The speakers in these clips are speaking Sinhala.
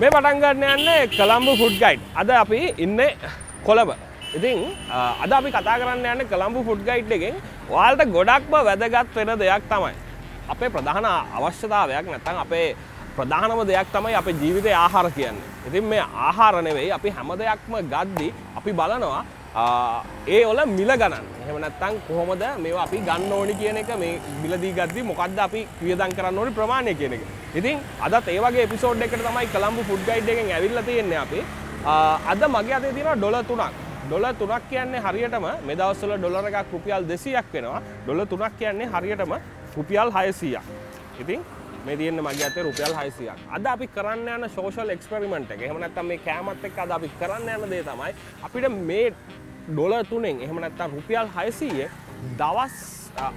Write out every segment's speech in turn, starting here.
මේ පටන්ගන්න යන්නේ කළම්බු ෆුඩ් ගයිඩ් අද අපි ඉන්න කොළඹ. ඉතින් අද අපි කතා කරන්න යන්න කළම්බු ෆුඩ් ගයිඩ් එකෙන්. වාල්ට ගොඩක්ම වැදගත් වෙන දෙයක් තමයි. අපේ ප්‍රධාන අවශ්‍යතාවයක් නැතන් අපේ ප්‍රධානම දෙයක් තමයි අපේ ජීවිතය ආහාර කියන්නේ. ඉතින් මේ ආහාර නෙවෙයි අපි හැම දෙයක්ම ගද්දි අපි බලනවා ඒ ඔල මිල ගණන් එහෙම නැත්තම් කොහොමද මේවා අපි ගන්න ඕනි කියන එක මේ මිලදී ගද්දි මොකද්ද අපි වියදම් කරන්න ඕනි ප්‍රමාණය කියන එක. ඉතින් අදත් ඒ වගේ එපිසෝඩ් එකකට තමයි කොළඹ ෆුඩ් ගයිඩ් එකෙන් ඇවිල්ලා තියෙන්නේ අපි. අද මගේ අතේ තියෙනවා ඩොලර් 3ක්. ඩොලර් 3ක් කියන්නේ හරියටම මේ දවස්වල ඩොලර් එකක් රුපියල් 200ක් වෙනවා. ඩොලර් 3ක් කියන්නේ හරියටම රුපියල් 600ක්. ඉතින් මේ තියෙන මගේ අතේ රුපියල් 600ක්. අද අපි කරන්න යන සෝෂල් එක්ස්පෙරිමන්ට් එක. එහෙම නැත්නම් මේ කෑමත් එක්ක අද අපි කරන්න යන දේ තමයි අපිට මේ ඩොල තුනෙන් එහෙම නැත්තම් රුපියල් හයසීය දවස්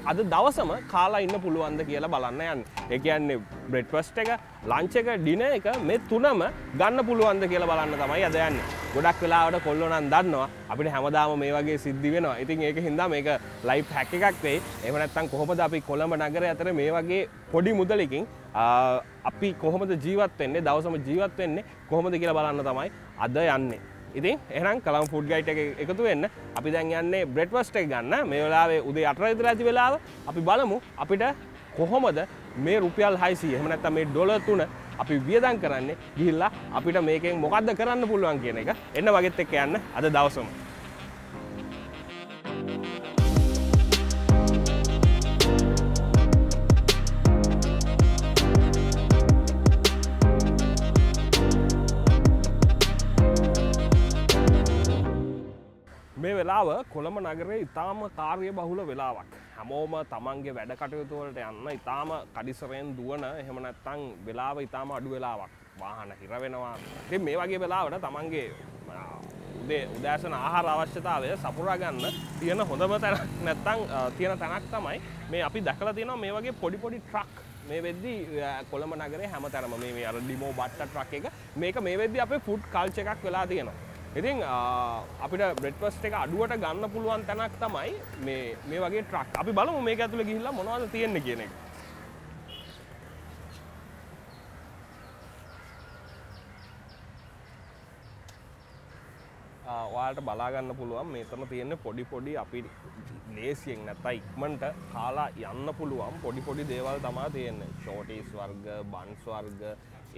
අද දවසම කාලා ඉන්න පුළුවන්ද කියලා බලන්න යන්න. එක කියන්නේ බ්‍රෙඩ්පස්ට එක ලංච එක ඩින එක මේ තුනම ගන්න පුළුවන්ද කියලා බලන්න තමයි අද යන්න. ගොඩක් වෙලාවට කොල්ලොනන් දන්නවා අපිට හැමදාම මේ වගේ සිද්ධි වෙනවා. ඉතින් ඒක හින්දා මේක ලයි් හැක් එකක් වේ එම නැත්තම් කොහොමද අපි කොළඹ නගර අතර මේ වගේ පොඩි මුදලකින් අපි කොහොමද ජීවත් වෙන්නේ දවසම ජීවත් වෙන්නේ කොහොමද කියලා බලන්න තමයි අද යන්නේ. ඉතින් එහනම් කළම් ෆුඩ් ගයිට එක එකතු වෙන්න. අපි දැන් යන්නේ බ්‍රෙඩ්වස්ට එක ගන්න. මේ වෙලාවේ උදේ අටර ඉදර ඇති වෙලාව. අපි බලමු අපිට කොහොමද මේ රුපියල් හයිසි එහම නැත්ත මේ ඩොල තුන අපි වියදන් කරන්නේ. ගිහිල්ලා අපිට මේකෙන් මොකක්ද කරන්න පුළුවන් කියන එක එන්න වගෙත් එක්ක යන්න අද දවසම. වෙලාව කොළඹ නගරේ ඉතාම කාර්ය බහුල වෙලාවක්. හැමෝම තමන්ගේ වැඩ කටයුතුවලට යන්න ඉතාම කඩිසරයෙන් දුවන එහෙම නැත්තං වෙලාව ඉතාම අඩු වෙලාවක් වාහන හිරවෙනවා මේ වගේ වෙලාවට තමන්ගේ උදේ උදෑසන ආහාර අවශ්‍යතාවය සපුරාගන්න තියෙන හොඳම තැන නැත්තං තියෙන තැනක් තමයි මේ අපි දැකලා තියෙනවා මේ වගේ පොඩි පොඩි ට්‍රක්. මේ වෙද්දි කොළඹ නගරේ හැම තැනම මේ අර ඩිමෝ බට්ට ට්‍රක් එක. මේක මේ වෙද්දි අපේ ෆුඩ් කල්ච එකක් වෙලා තියෙනවා. ඉතින් අපිට බ්‍රෙඩ්පස්ට එක අඩුවට ගන්න පුළුවන් තැනක් තමයි මේ මේ වගේ ට්‍රක් අපි බලමු මේ ඇතුළ ගිහිල්ලා මොනවද තියෙන්නේ කියන එක. ඔයාලට බලාගන්න පුළුවන් මේතන තියෙන පොඩි පොඩි අපි ලේසියෙන් නැත්තා ඉක්මට කාලා යන්න පුළුවන් පොඩි පොඩි දේවල් තමා තියෙන්නේ. ෂෝටීස් වර්ග බන්ස් වර්ග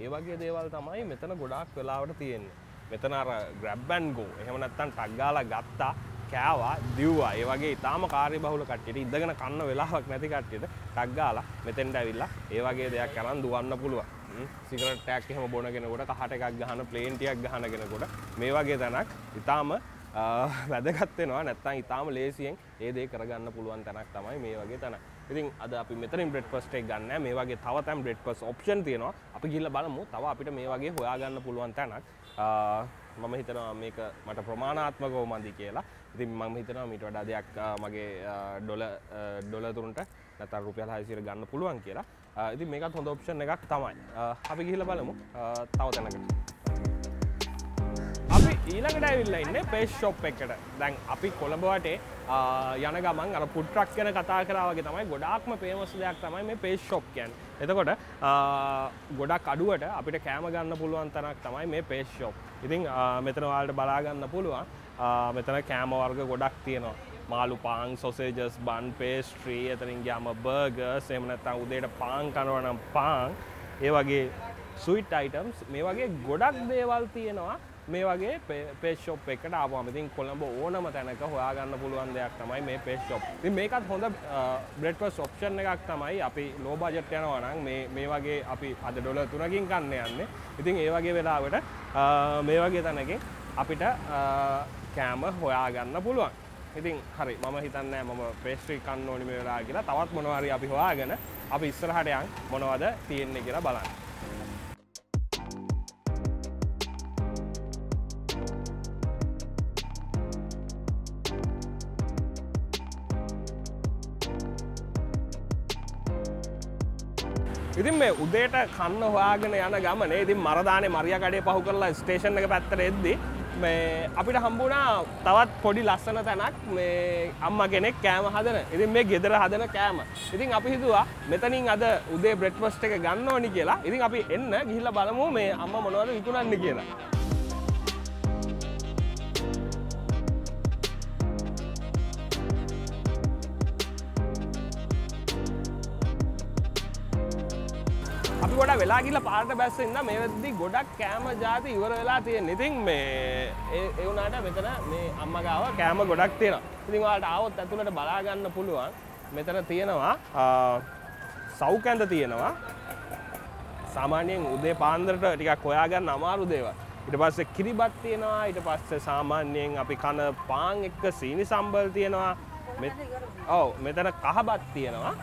ඒ වගේ දේවල් තමයි මෙතන ගොඩාක් වෙලාවට තියෙන්නේ. මෙතන අර ග්‍රැබ්බන් ගෝ එහෙම නැත්තම් ටක් ගාලා ගත්තා කෑවා දිව්වා. ඒ වගේ ඉතාම කාර්යබහුල කට්ටියට ඉඳගෙන කන්න වෙලාවක් නැති කට්ටියට ටක් ගාලා මෙතෙන්ට ඇවිල්ලා ඒ වගේ දෙයක් කරන් දුවන්න පුළුවන්. සිගරට් එකක් එහෙම බොන කෙනෙකුට කහට එකක් ගහන ප්ලේන් ටිකක් ගහන කෙනෙකුට මේ වගේ තැනක් ඉතාම වැදගත් වෙනවා. නැත්තම් ඉතාම ලේසියෙන් ඒ දේ කරගන්න පුළුවන් තැනක් තමයි මේ වගේ තැන. ඉතින් අද අපි මෙතනින් බ්‍රෙඩ්ෆාස්ට් එක ගන්න. මේ වගේ තව තැන් බ්‍රෙඩ්ෆාස්ට් ඔප්ෂන් තියෙනවා. අපි ගිහිල්ලා බලමු. තව අපිට මේ වගේ හොයාගන්න පුළුවන් තැනක්. මම හිතනවා මේක මට ප්‍රමාණාත්මකව මදි කියලා. ඉතින් මම හිතනවා මීට වඩා දෙයක් මගේ ඩොල ඩොල තුරන්ට නැත රුපියල් හයිසිර ගන්න පුළුවන් කියලා. ඉතින් මේකත් හොඳ ඔප්ෂන් එකක් තමයි. අපි ගිහිල බලමු. තව තැනකට. අපි ඊළඟට ඇවිල්ල ඉන්න පේස් ෂොප් එකට. දැන් අපි කොළඹවටේ යන ගමන් අර පුට්‍රක් ගැන කතා කරාවගේ තමයි ගොඩාක්ම පේමස් දෙයක් තමයි මේ පේස් ෂොප් කියන් එතකොට ගොඩක් අඩුවට අපිට කෑම ගන්න පුළුවන් තැනක් තමයි මේ පේස් ෂොප් ඉතින් මෙතන වාලට බලාගන්න පුළුවන්. මෙතන කෑම වර්ග ගොඩක් තියෙනවා. මාළු පාං සොසේජස් බන් පේස්ට්‍රී එතරින් ගයාම බර්ග සෙමනැත්තං උදේට පාං කනවනම් පාං ඒ වගේ සුයිට් අයිටම්ස් මේ වගේ ගොඩක් දේවල් තියෙනවා. මේ වගේ පේෂොප් එකට ආවාමතින් කොළඹ ඕනම තැනක හොයාගන්න පුළුවන් දෙයක් තමයි මේ පේෂොප් මේකත් හොඳ බ්‍රෙඩ්පස් ඔප්ෂන් එකක් තමයි අපි ලෝබාජට් යනවනං මේ වගේ අපි අද ඩොල තුනකින් කන්න යන්න. ඉතින් ඒ වගේ වෙලාවට මේ වගේ තැනකින් අපිට කෑම හොයාගන්න පුළුවන්. ඉතින් හරි මම හිතන්න මම පේස්ට්‍රී කන්න ඕනි වෙලා කියලා තවත් මොනවාරි අපි හොයාගෙන අපි ඉස්සරහටයන් මොනවද තියෙන්නේ කියලා බලන්න. ඉතින් මේ උදේට කන්න හොයාගෙන යන ගමනේ ඉතින් මරදානේ මරිය කඩේ පහු කරලා ස්ටේෂන් එක පැත්තට එද්දි මේ අපිට හම්බුණා තවත් පොඩි ලස්සන තැනක් මේ අම්ම කෙනෙක් කෑම හදන. ඉතින් මේ ගෙදර හදන කෑම. ඉතින් අපි හිතුවා මෙතනින් අද උදේ බ්‍රෙඩ්ෆස්ට් එක ගන්න ඕනි කියලා. ඉතින් අපි එන්න ගිහිල්ලා බලමු මේ අම්ම මොනවද විකුණන්නේ කියලා. ගොඩ වෙලා ගිල පාට බැස්සන්න මේ වෙද්දි ගොඩක් කෑම ජාති ඉවර වෙලා තියෙන. ඉතින් මේ එවුනාට මෙතන මේ අම්මගාව කෑම ගොඩක් තියෙන ඉතින් වාට ආවොත් ඇතුළට බලාගන්න පුළුවන්. මෙතන තියෙනවා සෞකැන්ද තියෙනවා. සාමාන්‍යයෙන් උදේ පාන්දරට ටිකක් හොයාගන්න අමාරු දේවල්. ඉට පස්සේ කිරිබත් තියෙනවා ඊට පස්සේ සාමාන්‍යයෙන් අපි කන පාන් එක්ක සීනි සම්බල් තියෙනවා. ඔව් මෙතන කහබත් තියෙනවා.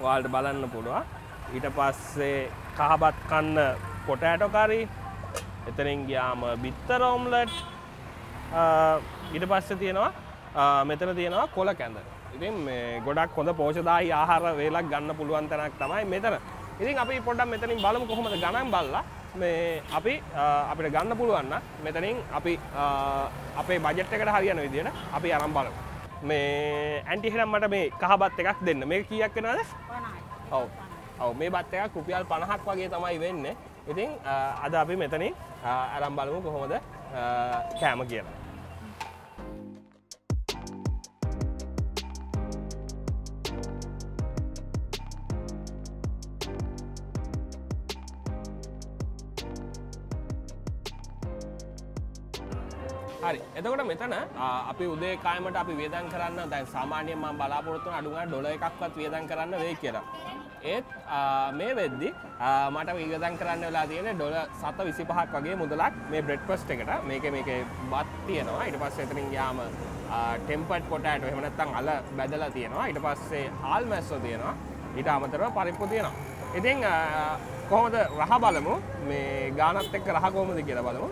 ඔයාලට බලන්න පුළුවන්. ඊට පස්සේ කහබත් කන්න පොටෑටොකරි එතනින් ගියාම බිත්තර ඔම්ලට් ඊට පස්සේ තියෙනවා මෙතන තියෙනවා කොල කැඳ. ඉතින් ගොඩක් හොඳ පෝෂදායි ආහාර වේලක් ගන්න පුළුවන් තැනක් තමයි මෙතන. ඉතින් අපි පොඩ්ඩක් මෙතනින් බලමු කොහොමද ගණන් බලලා. මේ අපි අපිට ගන්න පුළුවන්න මෙතනින් අපි අපේ බජට් එකට හරියන විදියට අපි අරම් බලමු. මේ ඇන්ටිහෙනම් මට මේ කහබත් එකක් දෙන්න. මේ කියක් වෙනද ඔව් ඔව මේ බත් එකක් රුපියල් පණහක් වගේ තමයි වෙන්න. ඉතින් අද අපි මෙතනින් අරම් බලමු කොහොමද කෑම කියලා. හරි. එතකොට මෙතන අපි උදේ කායමට අපි වියදන් කරන්න දැන් සාමාන්‍යයෙන් මම බලාපොරොත්තු වෙන අඩු ගන්න ඩොලර් එකක්වත් වියදම් කරන්න වෙයි කියලා. ඒත් මේ වෙද්දි මට වියදම් කරන්න වෙලා තියෙන්නේ ඩොලර් 725ක් වගේ මුදලක් මේ බ්‍රෙඩ්ෆාස්ට් එකට. මේකේ මේකේ බත් තියෙනවා. ඊට පස්සේ එතනින් ගියාම ටෙම්පර්ඩ් පොටෑටෝ එහෙම නැත්නම් අල බැදලා තියෙනවා. ඊට පස්සේ ආල් මැස්සෝ තියෙනවා. ඊට අමතරව පරිප්පු තියෙනවා. ඉතින් කොහොමද රහ බලමු මේ ගානත් එක්ක රහ කොහොමද කියලා බලමු.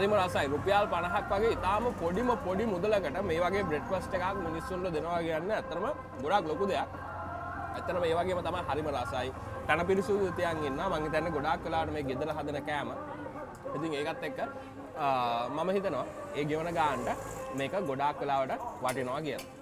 හරිම රසයි. රුපියල් පණහක් වගේ ඉතාම පොඩිම පොඩි මුදලකට මේ වගේ බ්‍රෙඩ්ෆස්ට එකක් මිනිස්සුන්ට දෙනවා කියන්න ඇතරම ගොඩක් ලොකු දෙයක්. ඇතන මේ වගේම තමයි හරිම රසයි. තැන පිරිසුදු තියන් ඉන්න මං තැන්න ගොඩක් කලාට මේ ගෙදර හදන කෑම. ඉතින් ඒකත් එක්ක මම හිතනවා ඒ ගෙවන ගාන්ට මේක ගොඩාක් කලාවට වටිනවා කියලා.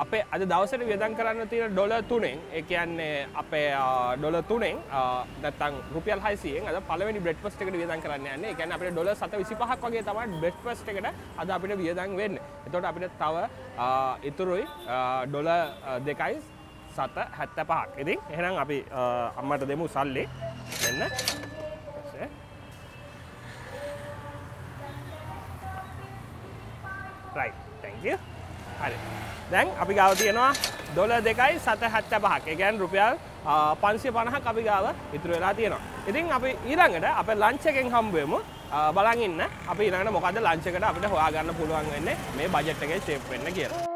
අපේ අද දවසට වියදන් කරන්න තියෙන ඩොල තුනෙන් ඒ කියන්නේ අපේ ඩොල තුනෙන් නැත්තං රුපියල් හයිසියෙන් අද පලවෙනි බ්‍රෙඩ්ෆස්ට් එකට වියදන් කරන්න යන්නේ. ඒ කියන්නේ අපිට ඩොලර් 725ක් වගේ තමයි බ්‍රෙඩ්ෆස්ට් එකට අද අපිට වියදන් වෙන්නේ. එතකොට අපිට තව ඉතුරුයි ඩොලර් දෙකයි සත හැත්ත පහක්. ඉතින් එහෙනම් අපි අම්මට දෙමු සල්ලි. දෙන්න. right thank you හරි දැන් අපි ගාව තියෙනවා ඩොල දෙකයි සත හැත්ත පහක් එකගැන් රුපියල් පන්සිය පණහක් අපි ගාව ඉතුරු වෙලා තියෙනවා. ඉතින් අපි ඊළඟට අප ලංචකෙන් හම්බුවමු බලගන්න අපි ඊළඟට මොකද ලංචකට අපිට හොයාගන්න පුළුවන් වෙන්නේ මේ බජට් එකේ ෂේප් වෙන්න කියලා.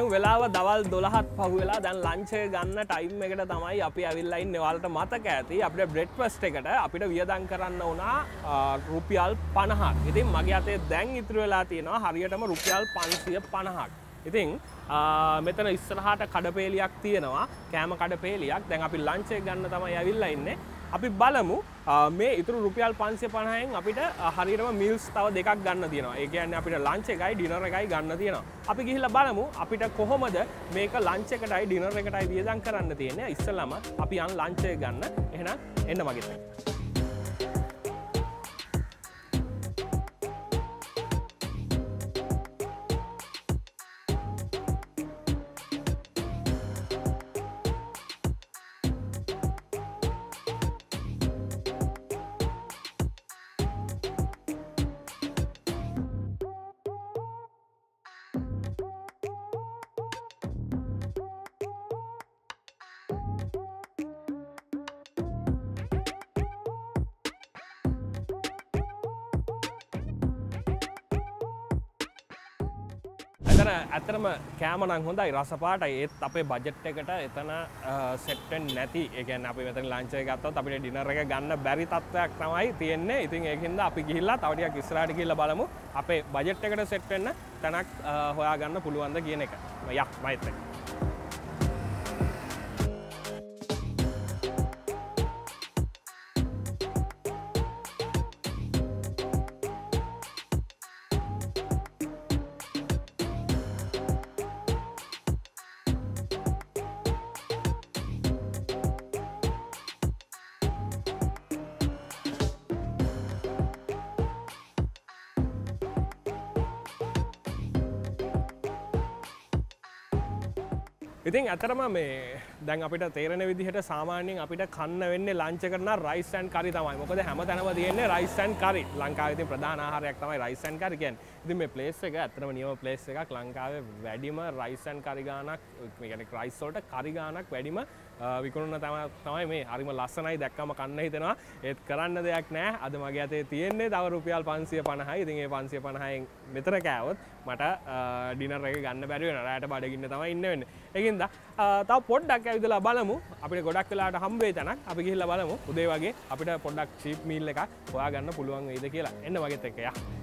දැන් වෙලාව දවල් දොළහත් පහුවෙලා දැන් ලංචය ගන්න ටයිම් එකට තමයි අපි ඇවිල්ලයින් නෙවල්ට මතක ඇති අපිට බ්‍රෙඩ්ෆස්ට එකට අපිට වියදං කරන්න වනා රුපියල් පණහක්. ඉතින් මගේ අතේ දැන් ඉතුරු වෙලා තියෙනවා හරියටම රුපියල් පන්සිය පණහක්. ඉතින් මෙතන ඉස්සරහට කඩපේලියක් තියෙනවා කෑම කඩපේලියක්. දැන් අපි ලංචය ගන්න තමයි ඇවිල්ලා ඉන්නේ. අපි බලමු මේ ඉතුරු රුපියල් පන්සිය පණහයෙන් අපිට හරිරම මිල්ස් තව දෙකක් ගන්න තියෙනවා. ඒ කියන්නේ අපිට ලංච එකයි ඩිනර එකයි ගන්න තියෙනවා. අපි ගිහිල්ලා බලමු අපිට කොහොමද මේක ලංච එකටයි ඩිනර එකටයි වියදම් කරන්න තියෙන්නේ. ඉස්සෙල්ලාම අපි යන් ලංචය ගන්න. එහෙනම් එන්න මගෙත් එක්ක මෙතන ඇතරම කෑමනං හොඳයි. රසපාට ඒත් අපේ බජට් එකට එතන සෙට්ටෙන් නැති. එකන් අපි මෙතන ලංචය ගත්තත් අපිට ඩිනර එක ගන්න බැරි තත්වයක් තමයි තියෙන්නේ. ඉතින් ඒකින්ද අපි ගිහිල්ලා තවටියක් ඉස්රාට කියල බලමු. අපේ බජට් එකට සෙට්වෙන්න තැනක් හොයාගන්න පුළුවන්ද කියන එක. යක් මයිතක ඉතින් ඇතරම මේ දැන් අපිට තේරෙන විදිහට සාමාන්‍යයෙන් අපිට කන්න වෙන්නේ ලංච කරන රයිස් ඇන්ඩ් කරි තමයි. මොකද හැම තැනම තියෙන්නේ රයිස් ඇන්ඩ් කරි. ලංකාවේ තියෙන ප්‍රධාන ආහාරයක් තමයි රයිස් ඇන්ඩ් කරි කියන්නේ. ඉතින් මේ ප්ලේස් එක ඇත්තටම නියම ප්ලේස් එකක්. ලංකාවේ වැඩිම රයිස් ඇන්ඩ් කරි ගානක්, මේ කියන්නේ රයිස් වලට කරි ගානක් වැඩිම විකුණන තමයි මේ. හරිම ලස්සනයි දැක්කම කන්න හිතෙනවා. ඒත් කරන්න දෙයක් නෑ අද මගේ අතේ තියෙන්නේ තව රුපියල් පන්සිය පණහයි ඉතින් ඒ පන්සිය පණහයෙන් මෙතර කෑවොත් මට ඩිනර එක ගන්න බැරිව රෑට බඩගින්න තමයි ඉන්න වෙන්න. එකින්ද තව පොඩ්ඩක් ඇවිදලා බලමු. අපිට ගොඩක් වෙලාට හම්බේ තැනක්. අපි ගිහිල්ල බලමු. උදේ වගේ අපිට පොඩ්ඩක් චීප් මීල් එක හොයාගන්න පුළුවන් වෙයිද කියලා. එන්න වගේත් එකයා හරි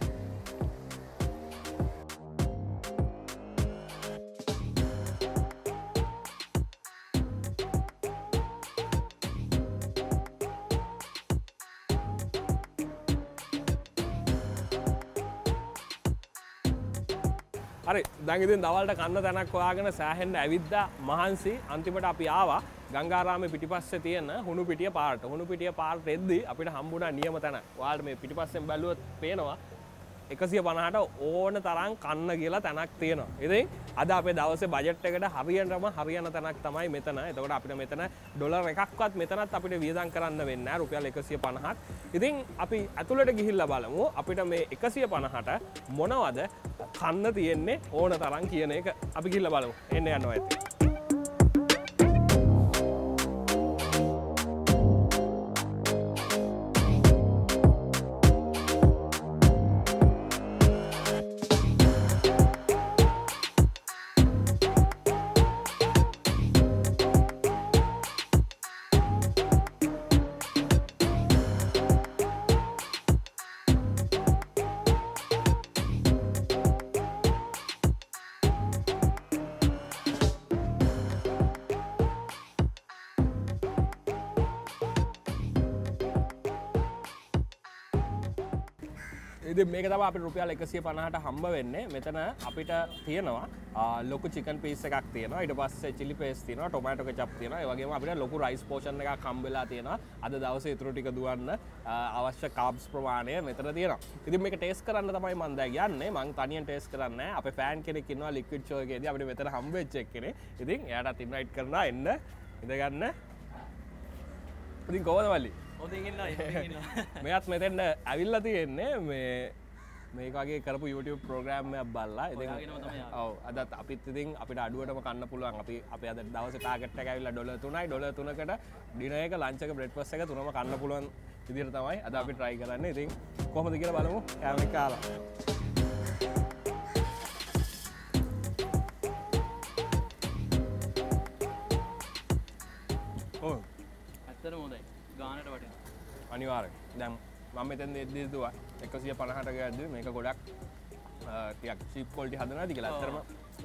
දැඟඉතින් දවල්ට කන්න තැනක් හොයාගෙන සෑහෙන්ට ඇවිද්ද මහන්සි. අන්තිමට අපි ආවා. ගංගාරාම පිටිපස්ස තියෙන හුණු පිටිය පාට හුණු පිටිය පාට එද්දි අපිට හම්බුණ නියම තැන වාල් මේ පිටිපස්සෙන් බැලුවත් පේනවා. එකසිය පණහට ඕන තරම් කන්න කියලා තැනක් තියෙනවා. ඉතින් අද අපේ දවසේ බජට් එකට හරියටම හරියන තැනක් තමයි මෙතන. එතකොට අපිට මෙතන ඩොලර් එකක්වත් මෙතනත් අපිට වියදම් කරන්න වෙන්නේ නැහැ. රුපියල් 150ක්. ඉතින් අපි ඇතුළට ගිහිල්ලා බලමු අපිට මේ 150ට මොනවද කන්න තියෙන්නේ ඕන තරම් කියන එක. අපි ගිහිල්ලා බලමු. එන්න යනවා ඇත්තේ. ඉදි මේක තම අපි රුපියල් එකසිය පණහට හම්බ වෙන්නේ. මෙතන අපිට තියෙනවා ලොකු චිකන් පිස් එකක් තියෙන ඉට පස්ස චිලි පේස් තින ටොමටක චප් තියෙන වගේ අපිට ලොකු රයිස් පෝෂණ එක කම්බෙලා තියෙන අද දවස ඉතුරු ටික දුවන්න අවශ්‍ය කාබ්ස් ප්‍රමාණය මෙතර තියෙන ඉති මේක ටේස් කරන්න තමයි මන්ද ගන්න මං තනියෙන් ටේස් කරන්න අප පෑන් කෙනෙක්කින්වා ලික්විඩ් ෝගේද අපට මෙතර හම්බෙච්චක් කෙනෙ ඉතින් එයට තින්නයිට් කරන එන්න. ඉඳගන්න. ඉතින් කෝද වල්ලි මෙත් මෙතෙන්ට ඇවිල්ල තියෙන්නේ මේ මේකගේ කරපු YouTube ප්‍රෝග්‍රෑම්ය බල්ලා. ඉ ඔව අදත් අපිත් ඉතින් අපිට අඩුවටම කන්න පුළුවන්. අපි අප අද දවස ටාගට ඇවිල්ල ඩොල තුනයි. ඩොල තුනකට ඩිනයක ලංචක බ්‍රෙඩ්පස් එක තුනම කන්න පුළුවන් ඉදිර තමයි අද අපි ට්‍රයි කරන්න. ඉතින් කොහොමද කියල බලමු. ඇමි කාලා ඇත්තර හොඳයි ගානට වටින අනිවාර දැම් මම මෙතැන් එදදුවා එකසිය පණහට ඇද මේක ගොඩක් ටියක් සිප් කොල්ටි හදන දි කියලා. ඇතරම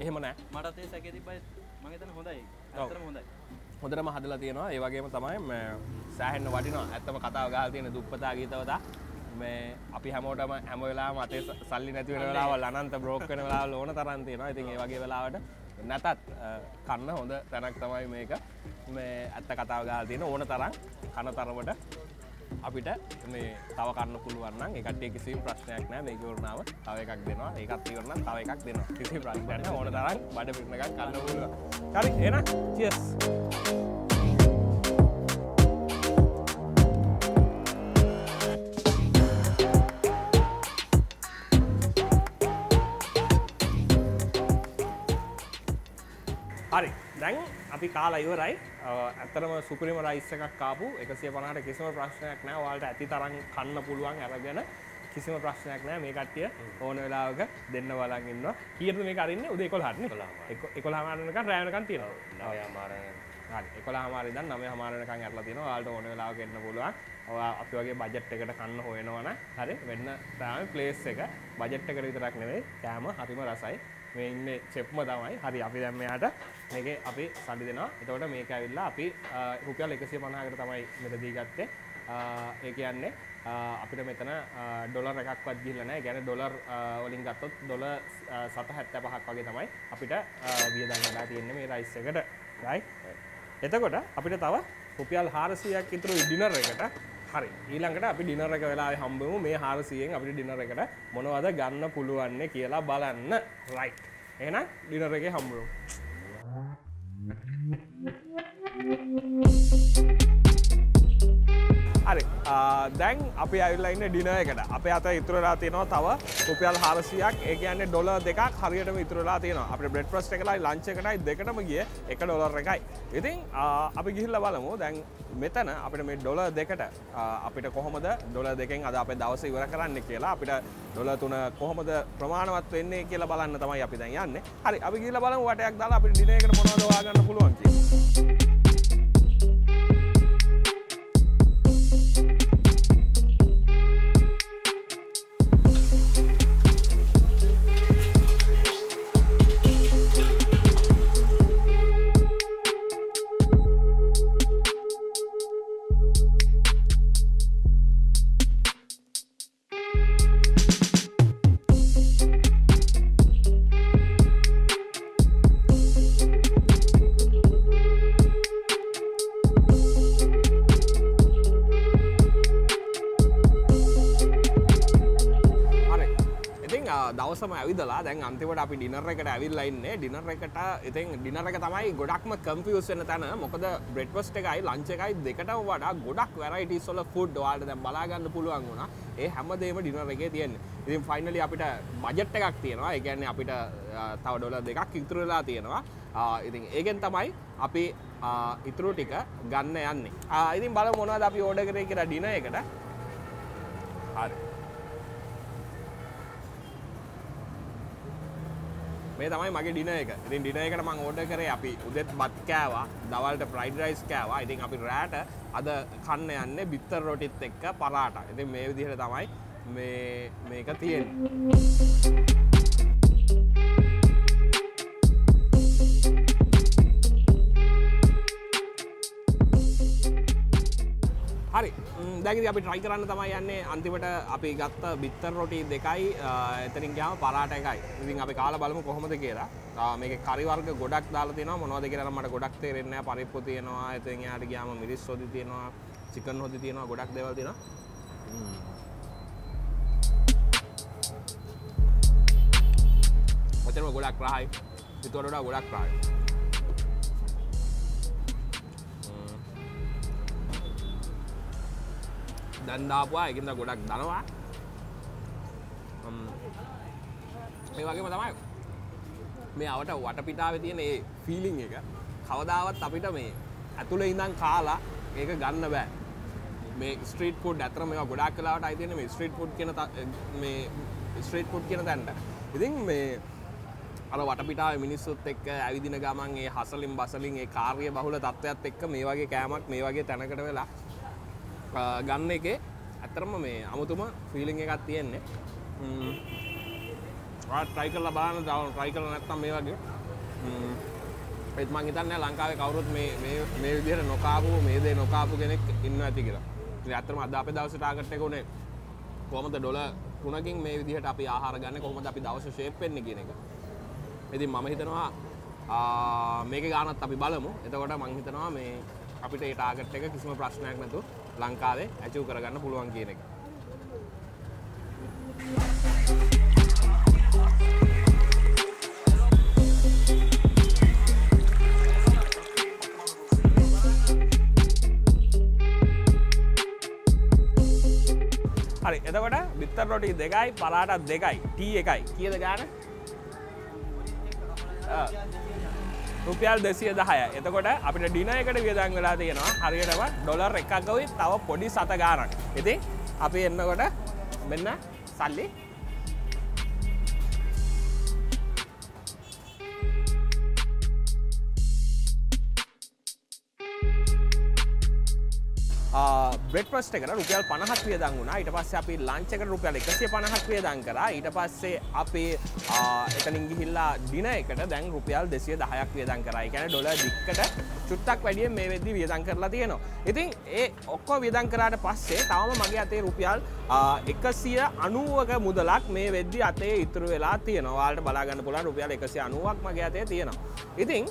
එහෙම නෑ. මටතේ සැකති බයි මගතන හොඳයි. ඇතර හොඳයි. හොඳරම හදලා තියෙනවා. ඒවගේම තමයි සෑහෙන්න්න වටිනවා. ඇත්තම කතාව ගාල් තියෙන දුප්පතා ගීතවතා මේ අපි හැමෝටම හැම වෙලා මතේ සල්ලි නැති වෙන වෙලාවල් අනන්ත බ්‍රෝක් වෙන වෙලාවල් ඕන තරම් තියෙනවා. ඉතින් ඒ වගේ වෙලාවට නැතත් කන්න හොඳ තැනක් තමයි මේක මේ ඇත්ත කතාව ගාල් තියෙන ඕන තරම් කන තරමට අපිට මේ තව කන්න පුළුවන්න එකට කිසි ප්‍රශ්නයක් නෑ මේක වරුණාව තව එකක් දෙනවා. ඒකත් ඉවරන්න තව එකක් දෙනවා. කිසි ප්‍රශ්නයක් ඕන තරම් බඩ පිටන එකක් කන්න පුළුව හරි එන චියස් හරි දැන් අපි කාලා ඉවරයි. ඇත්තරම සුපරිම රයිස් එකක් කාපු එකසිය පනට කිසිම ප්‍රශ්නයක් නෑ වාලට ඇති තරන් කන්න පුළුවන් ඇරගෙන කිසිම ප්‍රශ්නයක් නෑ මේ කට්ටිය ඕන වෙලාවක දෙන්න බලන් ඉන්නවා. කීයද මේ අරින්න? උදේ 11ට නේ 11 මාරනකන් රැයනකන් තියෙනවා. නවය අමාර හරි. 11 මාරි ඉඳන් 9 මාරනකන් ඇරලා තියෙනවා. ඔයාලට ඕන වෙලාවක එන්න පුළුවන්. ඔයා අපි වගේ බජට් එකට කන්න හොයනවනම් හරි. වෙන්න තමයි ප්ලේස් එක බජට් එකට විතරක් නෙවෙයි. කෑම හරිම රසයි මේ ඉන්නේ චෙප්ම තමයි හරි අපි දැන් මෙයාට මේකේ අපි සල්ලි දෙනවා එතකොට මේක ඇවිල්ලා අපි අ, රුපියල් 150කට තමයි මෙතනදී ගත්තේ අ, ඒ කියන්නේ අ, අපිට මෙතන අ, ඩොලර් එකක්වත් ගිහිල්ලා නැහැ. ඒ කියන්නේ ඩොලර් අ, වලින් ගත්තොත් ඩොලර් අ, 775ක් වගේ තමයි අපිට අ, වියදම් වෙලා තියෙන්නේ මේ රයිස් එකට. right? එතකොට අපිට තව රුපියල් 400ක් ඉතුරු ඩිනර් එකට. හරි. ඊළඟට අපි ඩිනර් එක වෙලාවේ හම්බෙමු. මේ 400න් අපිට ඩිනර් එකට මොනවද ගන්න පුළුවන් කියලා බලන්න. right. එහෙනම් ඩිනර් එකේ හම්බෙමු. හරි. ආ, දැන් අපි ඇවිල්ලා ඉන්න ඩිනර් එකට. අපේ අත ඉතුරු වෙලා තියෙනවා තව රුපියල් 400ක් ඒ කියන්නේ ඩොලර් දෙකක් හරියටම ඉතුරු වෙලා තියෙනවා. අපිට බ්‍රෙඩ්ෆාස්ට් එකලයි ලන්ච් එකටයි දෙකටම ගියේ 1 ඩොලර් එකයි. ඉතින් ආ, අපි ගිහිල්ලා බලමු. දැන් මෙතන අපිට මේ ඩොලර් දෙකට ආ, අපිට කොහොමද ඩොලර් දෙකෙන් අද අපේ දවස ඉවර කරන්න කියලා අපිට ඩොලර් තුන කොහොමද ප්‍රමාණවත් වෙන්නේ කියලා බලන්න තමයි අපි දැන් යන්නේ. හරි අපි ගිහිල්ලා බලමු වටයක් දාලා අපිට ඩිනර් එකට මොනවද හොයාගන්න පුළුවන් කියලා. දවසම ඇවිදලා දැන් අන්තිමට අපි ඩිනර් එකට ඇවිල්ලා ඉන්නේ. ඩිනර් එකට ඉතින් ඩිනර් එක තමයි ගොඩක්ම කම්ෆියුස් වෙන තැන. මොකද බ්‍රෙඩ්ෆාස්ට් එකයි ලන්ච් එකයි දෙකටම වඩා ගොඩක් වැරයිටිස් වල ෆුඩ් ඔයාලට දැන් බලා ගන්න පුළුවන් වුණා. ඒ හැමදේම ඩිනර් එකේ තියෙන්නේ. ඉතින් ෆයිනලි අපිට බජට් එකක් තියෙනවා. ඒ කියන්නේ අපිට අ, තව ඩොලර් දෙකක් ඉතුරු වෙලා තියෙනවා. ආ, ඉතින් ඒකෙන් තමයි අපි ආ, ඉතුරු ටික ගන්න යන්නේ. ආ, ඉතින් බලමු මොනවද අපි ඕඩර් කරේ කියලා ඩිනර් එකට. හරි. මේ තමයි මගේ ඩින එක. ඉතින් ඩින එකට මං ඕඩර් කරේ අපි උදෙත් බත් කෑවා දවල්ට ෆ්‍රයිඩ් රයිස් කෑවා. ඉතින් අපි රෑට අද කන්න යන්නේ බිත්තර රොටිත් එක්ක පරාට. ඉතින් මේ විදිහට තමයි මේ මේක තියෙන්නේ. දැකි අපි ට්‍රයි කරන්න තමයි යන්නේ. අන්තිමට අපි ගත්ත බිත්තර රොටි දෙකයි අ, එතනින් ගියාම පරාට එකයි. ඉතින් අපි කාලා බලමු කොහොමද කියලා. ආ, මේකේ කරි වර්ග ගොඩක් දාලා තියෙනවා. මොනවද කියලා නම් මට ගොඩක් තේරෙන්නේ නැහැ. පරිප්පු තියෙනවා. එතෙන් එහාට ගියාම මිරිස් හොදි තියෙනවා. චිකන් හොදි තියෙනවා. ගොඩක් දේවල් තියෙනවා. ම්ම්. ඔතනම ගොඩක් රහයි. පිටුවට වඩා ගොඩක් රහයි. දැන් දාපුවා එකින්ද ගොඩක් දනවා. මේ වගේම තමයි මේ අවට වටපිටාවේ තියෙන ඒ ෆීලිං එක. කවදාවත් අපිට මේ ඇතුළේ ඉඳන් කාලා ඒක ගන්න බෑ. මේ ස්ට්‍රීට් ෆුඩ් ඇත්තටම මේවා ගොඩාක් වෙලාවට අයි තියෙන්නේ මේ ස්ට්‍රීට් ෆුඩ් කියන ත- මේ ස්ට්‍රීට් ෆුඩ් කියන තැනට. ඉතින් මේ අර වටපිටාවේ මිනිස්සුත් එක්ක ඇවිදින ගමන් ඒ හසලින් බසලින් ඒ කාර්ය බහුල තත්ත්වයක් එක්ක මේ වගේ කෑමක් මේ වගේ තැනකට වෙලා අ, ගන්න එකේ ඇත්තරම මේ අමුතුම ෆීලිං එකක් තියෙන්නේ ට්‍රයි කරලා බලන්න තව ට්‍රයි කරලා නැත්තම් මේ වගේ ම්ම්. ඒත් මං හිතන්නේ ලංකාවේ කවුරුත් මේ මේ මේ විදිහට නොකාපු මේ දේ නොකාපු කෙනෙක් ඉන්නවා ඇති කියලා. ඉතින් ඇත්තටම අද අපේ දවසේ ටාගට් එක උනේ කොහොමද ඩොලර් 3කින් මේ විදිහට අපි ආහාර ගන්න කොහොමද අපි දවස ෂේප් වෙන්නේ කියන එක. ඉතින් මම හිතනවා ආ, මේකේ ගානත් අපි බලමු. එතකොට මං හිතනවා මේ අපිට ඒ ටාගට් එක කිසිම ප්‍රශ්නයක් නැතුව ලංකාවේ ඇචීව් කරගන්න පුළුවන් කියන එක. හරි එතකොට බිත්තර රොටි දෙකයි පලාටත් දෙකයි ටී එකයි කියද ගාන. රුපියල් දෙසිය දහය එතකොට අපිට ඩින එකට වියදන් වෙලා තියෙනවා. හරියටම ඩොලර් එකක්ගවයි තව පොඩි සත ගානක් ඉතින් අපි එන්නකොට මෙන්න සල්ලි බ්‍රෙඩ්පස්ට එකට රුපියල් පණහක් වියදං වුණා. ඊට පස්සේ අපි ලංචකට රුපියල් එකසිය පණහක් වියදං කරා. ඊට පස්සේ අපේ එතනින් ගිහිල්ලා ඩින එකට දැන් රුපියල් දෙසිය දහයක් වියදං කරයි ගැන ඩොල දික්කට චුට්ටක් වැඩිය මේ වෙද්දි වියදං කරලා තියෙනවා. ඉතින් ඒ ඔක්කෝ වියදං කරාට පස්සේ තවම මගේ අතේ රුපියල් එකසිය අනුවක මුදලක් මේ වෙද්දි අතේ ඉතුරු වෙලා තියෙනවාට බලාගන්න පුළන් රුපියල් එකසි අනුවක් මගේ අතේ තියෙනවා. ඉතින්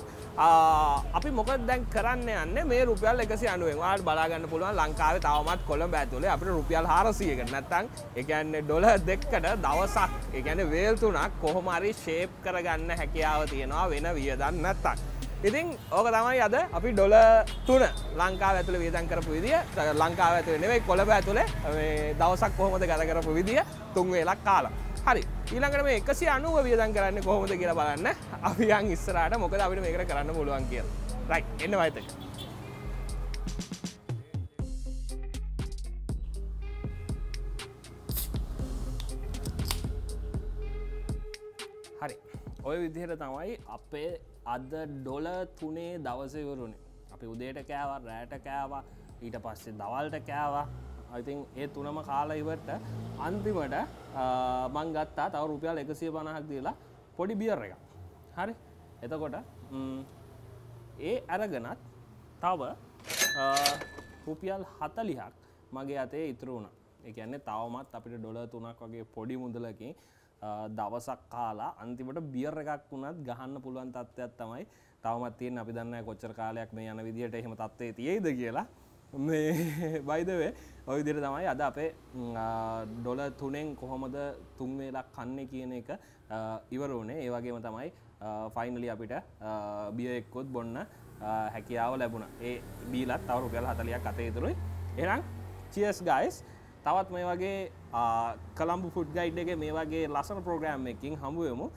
අපි මොක දැන් කරන්න යන්න? මේ රුපියල් එකසි අනුවෙන්. වාට බලාගන්න පුළුවන් ලංකාව තවමත් කොළඹ ඇතුලේ අපිට රුපියල් හාරසියකට නැත්තං එකන්න ඩොල දෙක්කට දවසක් එකන වේල්තුනක් කොහොමරි ශේප් කරගන්න හැකියාව තියෙනවා වෙන වියදන්න නැත්තක්. ඉතින් ඕක තමයි අද අපි ඩොල තුන ලංකාව ඇතුළ වියදන් කරපු විදිිය. ලංකාව ඇතුළ නෙවෙයි කොළඹ ඇතුළේ දවසක් කොහොමද ගත කරපු විදිිය? තුන්වේලක් කාලා. හරි. ඊළඟට මේ එකසි අනුව වියදන් කරන්න කොහොමද කියලා බලන්න. අපියන් ඉස්සරට මොකද අපිට මේකට කරන්න පුළුවන් කිය රයි එන්න වයිතක හරි. ඔය විදිහට තමයි අපේ අද ඩොල තුනේ දවසවරුණේ අපි උදේට කෑවා රෑට කෑවා ඊට පස්සේ දවල්ට කෑවා. ඉතින් ඒ තුනම කාලා ඉවට අන්තිමට මං ගත්තා තව රුපියල් එකසිය පණහක් දීලා පොඩි බියර් එක හරි? එතකොට ඒ අරගනත් තව රුපියල් හතලිහක් මගේ අතේ ඉතුරුණ එකන්නේ තවමත් අපිට ඩොල තුනක් වගේ පොඩි මුදලකින් දවසක් කාලා අන්තිමට බියර් එකක් වුණත් ගහන්න පුළුවන් තත්ත්වයක් තමයි. තවමත් තියෙන අපි දන්න කොච්චර කාලයක් මේ යන විදිහට එහෙම තත්ත්වයේ තියෙයිද කියලා. මේ බයිදවේ ඔය විදිහට තමයි අද අපේ ඩොල තුනෙන් කොහොමද තුන්වේලක් කන්නේ කියන එක ඉවර වුණේ. ඒ වගේම තමයි ෆයිනලි අපිට බිය එක්කොත් බොන්න හැකියාව ලැබුණ. ඒ බීලත් තවරු පෙල් හතලයක් අතේතුරුයි එනම් චියස් ගයිස් තවත් මේ වගේ කළම්බු ෆුඩ් ගයිඩ් එක මේ වගේ ලසන ප්‍රෝග්‍රෑම් එකින් හමුවමු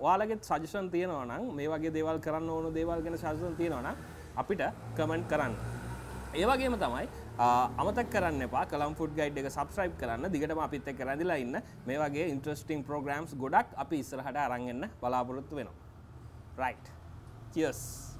වාලගෙත් සජෂන් තියෙනවනම් මේ වගේ දේවල් කරන්න ඕන දේවල් ගෙන ශසන් තියෙනවන අපිට කමෙන්ට් කරන්න ඒවගේම තමයි අමතක් කරන්න එපා කළම් ෆුඩ් ගයිඩ් එක සබස්්‍රයිප් කරන්න දිගටම අපිත් එක් කරදිලා ඉන්න මේ වගේ ඉන්ට්‍රස්ටිං ප්‍රෝග්‍රම්ස් ගොඩක් අපි ඉස්සරහට අරංගන්න බලාපොරොත්තු වෙනවා. රයිට්. Cheers.